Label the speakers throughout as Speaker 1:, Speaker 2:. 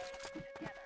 Speaker 1: Together.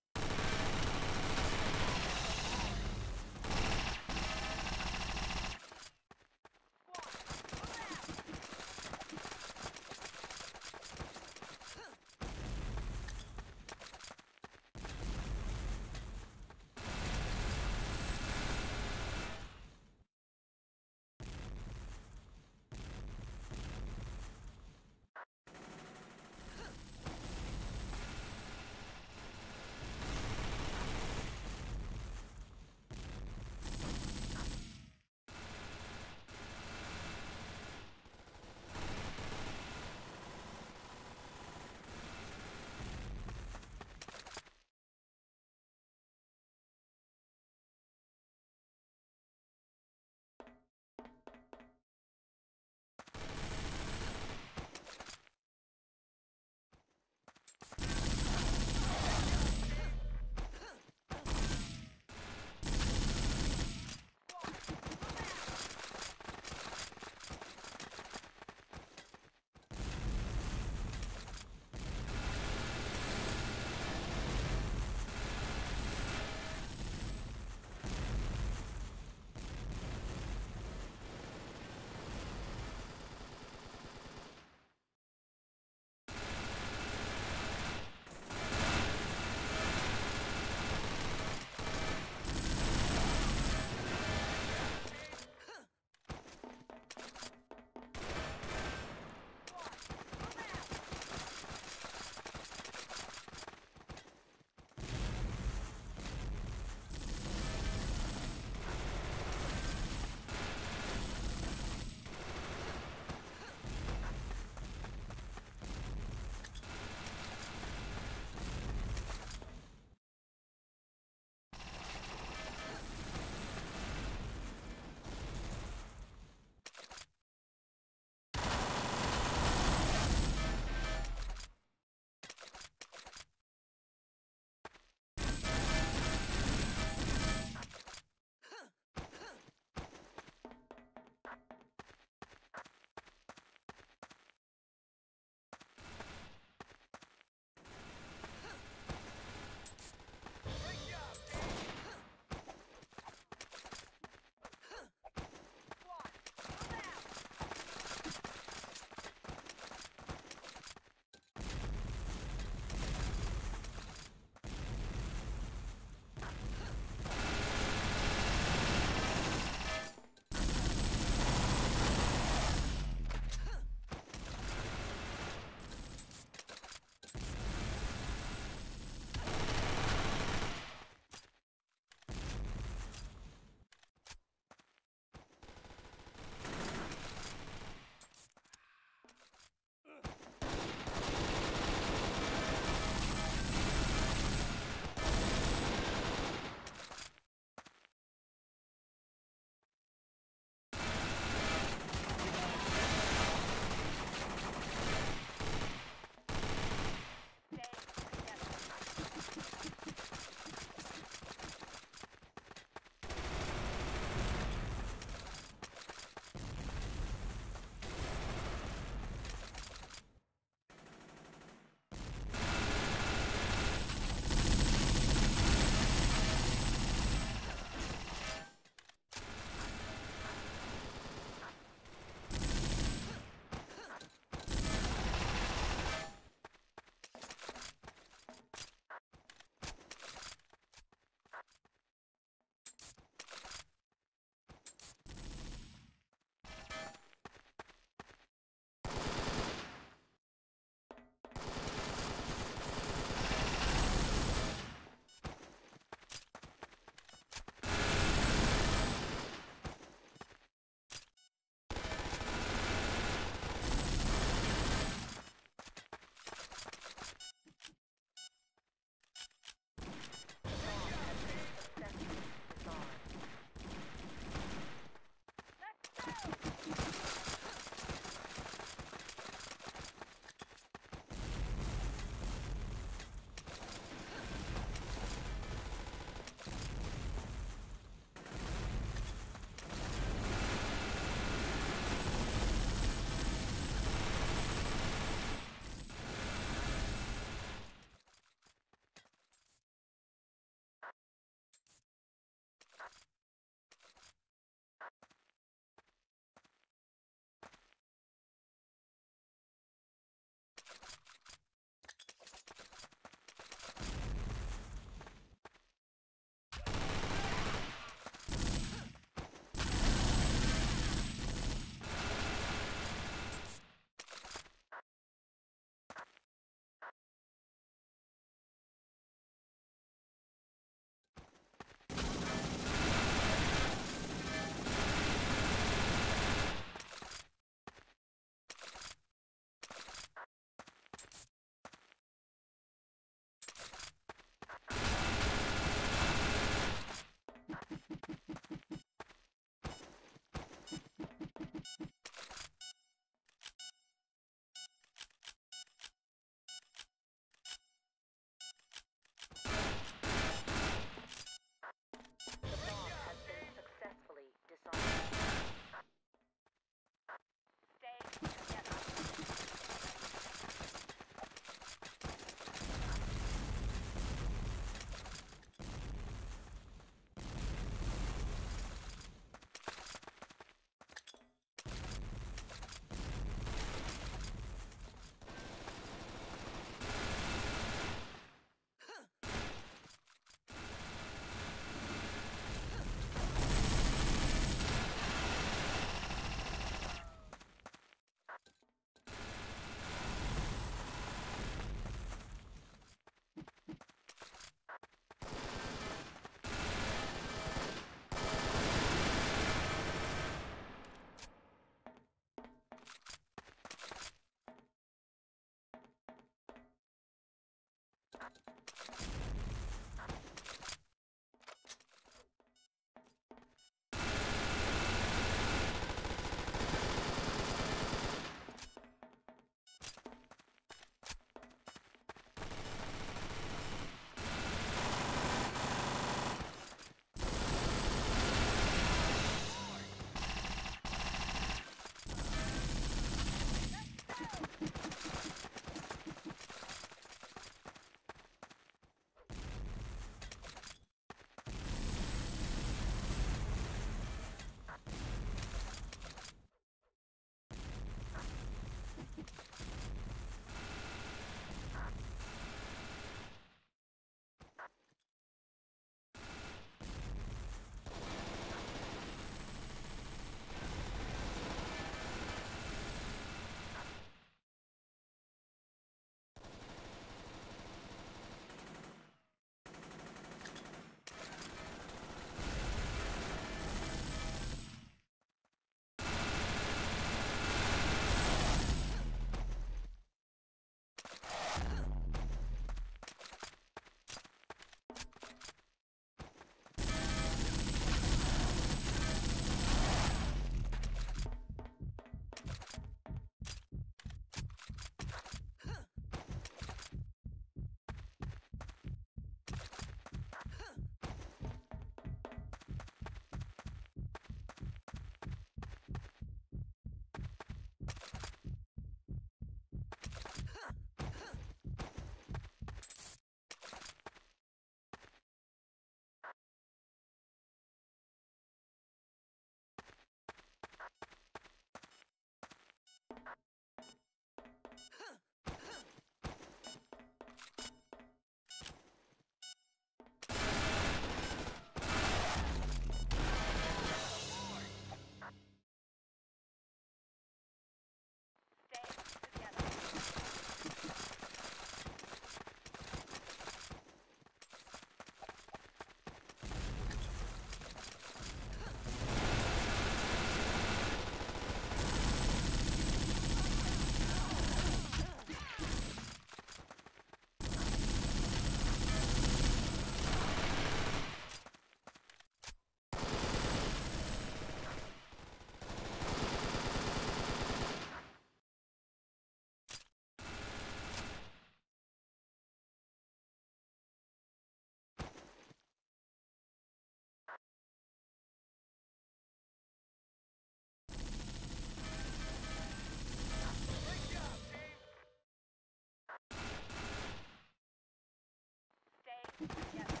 Speaker 1: Yes.